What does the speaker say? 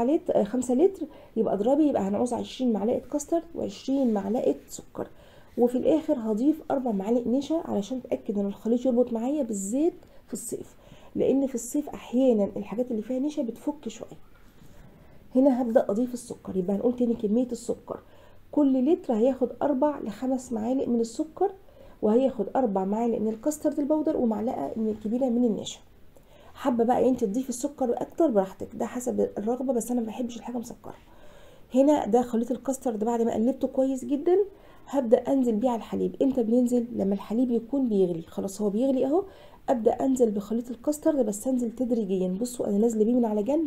لتر 5 لتر يبقى اضربي يبقى هنعوز 20 معلقة كاسترد و20 معلقة سكر. وفي الآخر هضيف أربع معالق نشا علشان اتاكد إن الخليط يربط معايا بالزيت في الصيف. لأن في الصيف أحيانا الحاجات اللي فيها نشا بتفك شوية. هنا هبدأ أضيف السكر. يبقى هنقول تاني كمية السكر. كل لتر هياخد أربع لخمس معالق من السكر وهياخد أربع معالق من الكاسترد البودر ومعلقة من الكبيره من النشا. حابة بقى أنت تضيفي السكر أكتر براحتك. ده حسب الرغبة بس أنا ما بحبش الحاجة مسكرة. هنا ده خليط الكاسترد بعد ما قلبته كويس جدا هبدأ أنزل بيه على الحليب. إمتى بينزل؟ لما الحليب يكون بيغلي. خلاص هو بيغلي أهو. أبدأ أنزل بخليط الكاسترد بس أنزل تدريجيا. بصوا أنا نازلة بيه من على جنب.